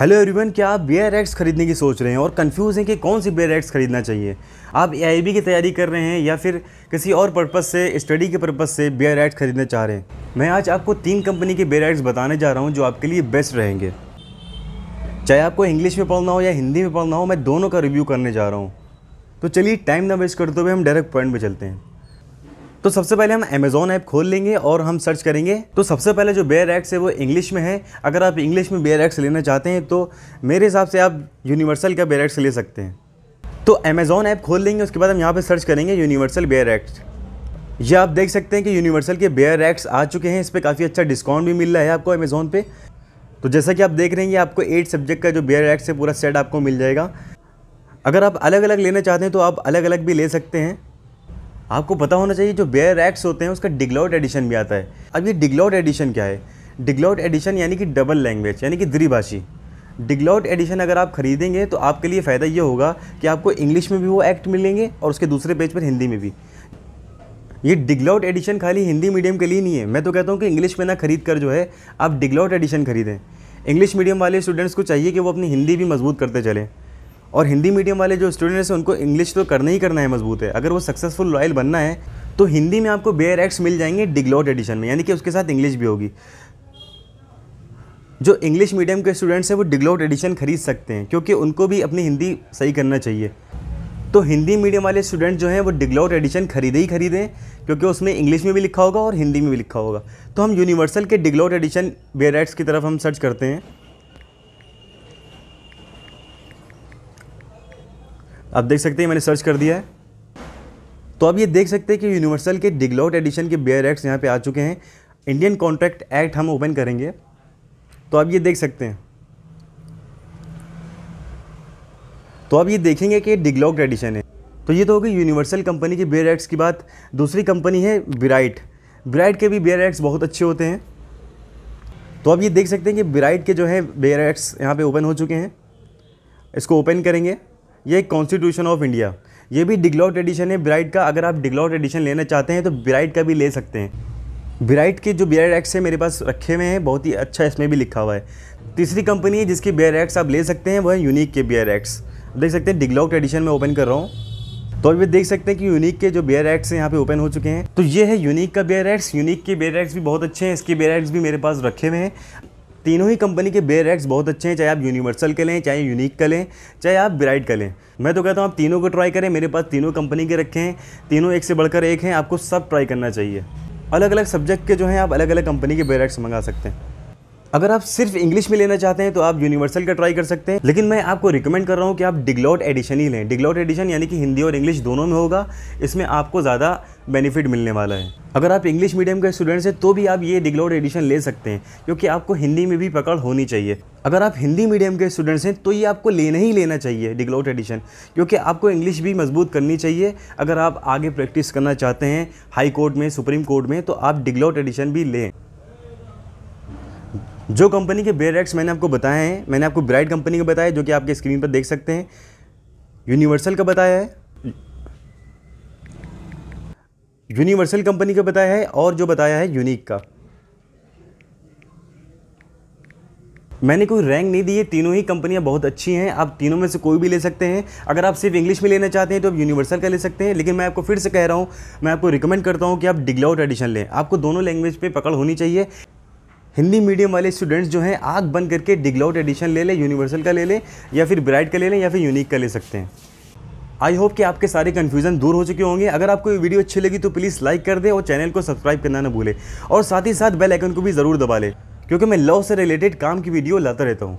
Hello everyone, क्या आप B x खरीदने की सोच रहे हैं और कंफ्यूज हैं कि कौन सी बी एक्स खरीदना चाहिए? आप एआईबी की तैयारी कर रहे हैं या फिर किसी और पर्पज़ से स्टडी के पर्पज़ से बी एक्स खरीदना चाह रहे हैं? मैं आज आपको तीन कंपनी के बी एक्स बताने जा रहा हूँ जो आपके लिए बेस्ट रहेंगे। चाहे आपको इंग्लिश में पढ़ना हो या हिंदी में पढ़ना हो, मैं दोनों का रिव्यू करने जा रहा हूँ। तो चलिए टाइम ना वेस्ट करते हुए हम डायरेक्ट पॉइंट पे चलते हैं। तो सबसे पहले हम अमेज़ोन ऐप खोल लेंगे और हम सर्च करेंगे। तो सबसे पहले जो बेयर एक्स है वो इंग्लिश में है। अगर आप इंग्लिश में बेयर एक्स लेना चाहते हैं तो मेरे हिसाब से आप यूनिवर्सल का बेयर एक्स ले सकते हैं। तो अमेज़ोन ऐप खोल लेंगे, उसके बाद हम यहाँ पर सर्च करेंगे यूनिवर्सल बेयर एक्स ये आप देख सकते हैं कि यूनिवर्सल के बेयर एक्स आ चुके हैं, इस पर काफ़ी अच्छा डिस्काउंट भी मिल रहा है आपको अमेज़ोन पे। तो जैसा कि आप देख रहे हैं आपको एट सब्जेक्ट का जो बेयर एक्स है, पूरा सेट आपको मिल जाएगा। अगर आप अलग अलग लेना चाहते हैं तो आप अलग अलग भी ले सकते हैं। आपको पता होना चाहिए जो बेयर एक्स होते हैं, उसका डिग्लॉट एडिशन भी आता है। अब ये डिग्लॉट एडिशन क्या है? डिग्लॉट एडिशन यानी कि डबल लैंग्वेज यानी कि द्विभाषी। डिग्लॉट एडिशन अगर आप खरीदेंगे तो आपके लिए फ़ायदा ये होगा कि आपको इंग्लिश में भी वो एक्ट मिलेंगे और उसके दूसरे पेज पर हिंदी में भी। ये डिग्लॉट एडिशन खाली हिंदी मीडियम के लिए नहीं है। मैं तो कहता हूँ कि इंग्लिश में ना खरीद कर जो है, आप डिग्लॉट एडिशन खरीदें। इंग्लिश मीडियम वाले स्टूडेंट्स को चाहिए कि वो अपनी हिंदी भी मज़बूत करते चलें। और हिंदी मीडियम वाले जो स्टूडेंट्स हैं, उनको इंग्लिश तो करना ही करना है, मज़बूत है। अगर वो सक्सेसफुल लॉयल बनना है तो हिंदी में आपको बेयर एक्स मिल जाएँगे डिग्लॉट एडिशन में, यानी कि उसके साथ इंग्लिश भी होगी। जो इंग्लिश मीडियम के स्टूडेंट्स हैं, वो डिग्लॉट एडिशन खरीद सकते हैं, क्योंकि उनको भी अपनी हिंदी सही करना चाहिए। तो हिंदी मीडियम वाले स्टूडेंट जो हैं, वो डिग्लॉट एडिशन खरीदे ही खरीदें, क्योंकि उसमें इंग्लिश में भी लिखा होगा और हिंदी में भी लिखा होगा। तो हम यूनिवर्सल के डिग्लॉट एडिशन बेयर एक्ट्स की तरफ़ हम सर्च करते हैं। आप देख सकते हैं, मैंने सर्च कर दिया है। तो अब ये देख सकते हैं कि यूनिवर्सल के डिग्लॉट एडिशन के बेयर एक्ट्स यहाँ पे आ चुके हैं। इंडियन कॉन्ट्रैक्ट एक्ट हम ओपन करेंगे। तो अब ये देख सकते हैं। तो अब ये देखेंगे कि डिग्लॉक्ड एडिशन है। तो ये तो होगी यूनिवर्सल कंपनी के बेयर एक्ट्स की बात। दूसरी कंपनी है ब्राइट ब्राइट के भी बेयर एक्ट्स बहुत अच्छे होते हैं। तो अब ये देख सकते हैं कि ब्राइट के जो है बेयर एक्ट्स यहाँ पे ओपन हो चुके हैं। इसको ओपन करेंगे। ये कॉन्स्टिट्यूशन ऑफ़ इंडिया ये भी डिग्लॉट एडिशन है। ब्राइट का अगर आप डिग्लॉट एडिशन लेना चाहते हैं तो ब्राइट का भी ले सकते हैं। ब्राइट के जो बियर एक्स है, मेरे पास रखे हुए हैं। बहुत ही अच्छा इसमें भी लिखा हुआ है। तीसरी कंपनी है, जिसकी बियर एक्स आप ले सकते हैं वो है यूनिक के बियर एक्स देख सकते हैं डिग्लॉट एडिशन में ओपन कर रहा हूँ। तो अभी देख सकते हैं कि यूनिक के जो बेयर एक्स हैं यहाँ पे ओपन हो चुके हैं। तो ये है यूनिक का बेयर एक्स यूनिक के बेयर एक्स भी बहुत अच्छे हैं। इसके बेयर एक्स भी मेरे पास रखे हुए हैं। तीनों ही कंपनी के बेयर रैक्स बहुत अच्छे हैं, चाहे आप यूनिवर्सल के लें, चाहे यूनिक का लें, चाहे आप ब्राइट का लें। मैं तो कहता हूँ, आप तीनों को ट्राई करें, मेरे पास तीनों कंपनी के रखे हैं, तीनों एक से बढ़कर एक हैं, आपको सब ट्राई करना चाहिए। अलग अलग सब्जेक्ट के जो हैं, आप अलग अलग कंपनी के बेयर रैक्स मंगा सकते हैं। अगर आप सिर्फ़ इंग्लिश में लेना चाहते हैं तो आप यूनिवर्सल का ट्राई कर सकते हैं। लेकिन मैं आपको रिकमेंड कर रहा हूँ कि आप डिग्लॉट एडिशन ही लें। डिग्लॉट एडिशन यानी कि हिंदी और इंग्लिश दोनों में होगा। इसमें आपको ज़्यादा बेनिफिट मिलने वाला है। अगर आप इंग्लिश मीडियम के स्टूडेंट्स हैं तो भी आप ये डिग्लॉट एडिशन ले सकते हैं, क्योंकि आपको हिंदी में भी पकड़ होनी चाहिए। अगर आप हिंदी मीडियम के स्टूडेंट्स हैं तो ये आपको लेना ही लेना चाहिए डिग्लॉट एडिशन क्योंकि आपको इंग्लिश भी मज़बूत करनी चाहिए। अगर आप आगे प्रैक्टिस करना चाहते हैं हाई कोर्ट में सुप्रीम कोर्ट में तो आप डिग्लॉट एडिशन भी लें। जो कंपनी के बेयर एक्स मैंने आपको बताए हैं, मैंने आपको ब्राइट कंपनी का बताया जो कि आपके स्क्रीन पर देख सकते हैं। यूनिवर्सल का बताया है। यूनिवर्सल कंपनी का बताया है और जो बताया है यूनिक का। मैंने कोई रैंक नहीं दी है तीनों ही कंपनियाँ बहुत अच्छी हैं। आप तीनों में से कोई भी ले सकते हैं। अगर आप सिर्फ़ इंग्लिश में लेना चाहते हैं तो आप यूनिवर्सल का ले सकते हैं। लेकिन मैं आपको फिर से कह रहा हूँ, मैं आपको रिकमेंड करता हूँ कि आप डिग्लाउट एडिशन लें। आपको दोनों लैंग्वेज पे पकड़ होनी चाहिए। हिंदी मीडियम वाले स्टूडेंट्स जो हैं, आग बन करके डिगलाउट एडिशन ले लें यूनिवर्सल का ले लें, या फिर ब्राइट का ले लें, या फिर यूनिक का ले सकते हैं। आई होप कि आपके सारे कन्फ्यूज़न दूर हो चुके होंगे। अगर आपको ये वीडियो अच्छी लगी तो प्लीज़ लाइक कर दें और चैनल को सब्सक्राइब करना ना भूलें। और साथ ही साथ बेल आइकन को भी ज़रूर दबा लें, क्योंकि मैं लव से रिलेटेड काम की वीडियो लाता रहता हूँ।